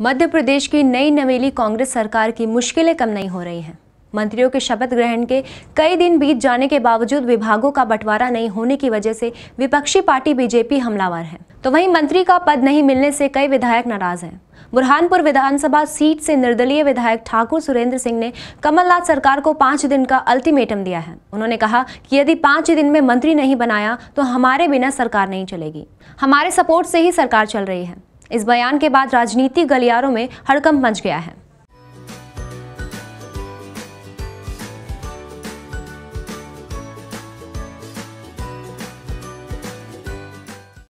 मध्य प्रदेश की नई नवेली कांग्रेस सरकार की मुश्किलें कम नहीं हो रही हैं। मंत्रियों के शपथ ग्रहण के कई दिन बीत जाने के बावजूद विभागों का बंटवारा नहीं होने की वजह से विपक्षी पार्टी बीजेपी हमलावर है। तो वहीं मंत्री का पद नहीं मिलने से कई विधायक नाराज़ हैं। बुरहानपुर विधानसभा सीट से निर्दलीय विधायक ठाकुर सुरेंद्र सिंह ने कमलनाथ सरकार को पाँच दिन का अल्टीमेटम दिया है। उन्होंने कहा कि यदि पाँच दिन में मंत्री नहीं बनाया तो हमारे बिना सरकार नहीं चलेगी। हमारे सपोर्ट से ही सरकार चल रही है। इस बयान के बाद राजनीतिक गलियारों में हड़कंप मच गया है।